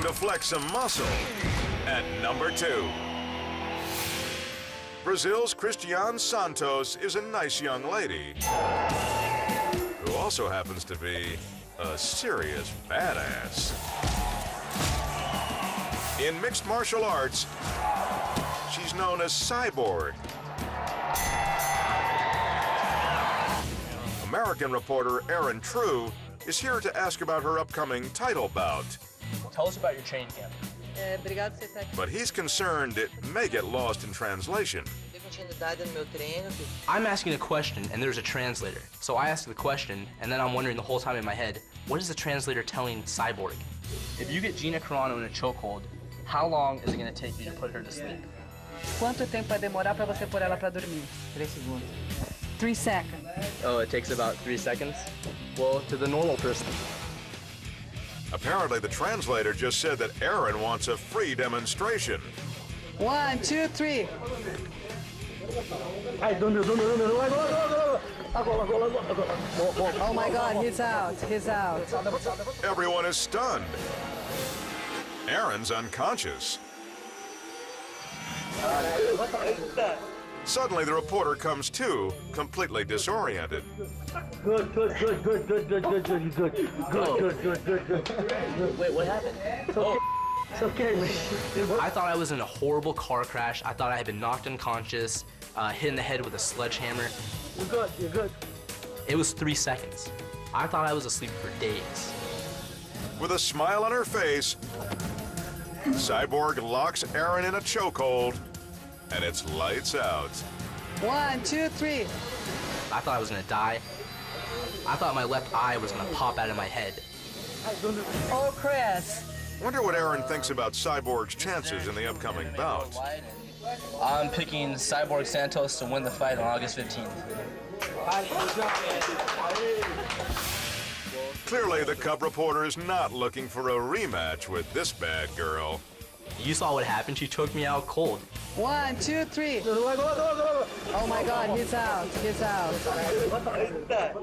Time to flex some muscle. At number two, Brazil's Cristiane Santos is a nice young lady who also happens to be a serious badass. In mixed martial arts, she's known as Cyborg. American reporter Aaron Tru is here to ask about her upcoming title bout. Tell us about your training camp. É, obrigado por você estar aqui. But he's concerned it may get lost in translation. Dei continuidade no meu treino. que I'm asking a question and there's a translator. So I ask the question and then I'm wondering the whole time in my head, what is the translator telling Cyborg? If you get Gina Carano in a chokehold, how long is it going to take you to put her to sleep? Quanto tempo vai demorar para você pôr ela para dormir? 3 segundos. 3 seconds. Oh, it takes about three seconds? Well, to the normal person. Apparently, the translator just said that Aaron wants a free demonstration. One, two, three. Oh my god, he's out. He's out. Everyone is stunned. Aaron's unconscious. Suddenly, the reporter comes to, completely disoriented. Good, good, good, good, good, good, good, good, good, good, good, good, good, good. Wait, what happened? It's okay, man. I thought I was in a horrible car crash. I thought I had been knocked unconscious, uh, hit in the head with a sledgehammer. You're good, you're good. It was three seconds. I thought I was asleep for days. With a smile on her face, Cyborg locks Aaron in a chokehold, and it's lights out. One, two, three. I thought I was gonna die. I thought my left eye was gonna pop out of my head. Oh, Cris. Wonder what Aaron thinks about Cyborg's chances in the upcoming bout. I'm picking Cyborg Santos to win the fight on August 15th. Clearly, the Cub reporter is not looking for a rematch with this bad girl. You saw what happened. She took me out cold. One, two, three. Oh my god, he's out. He's out. That?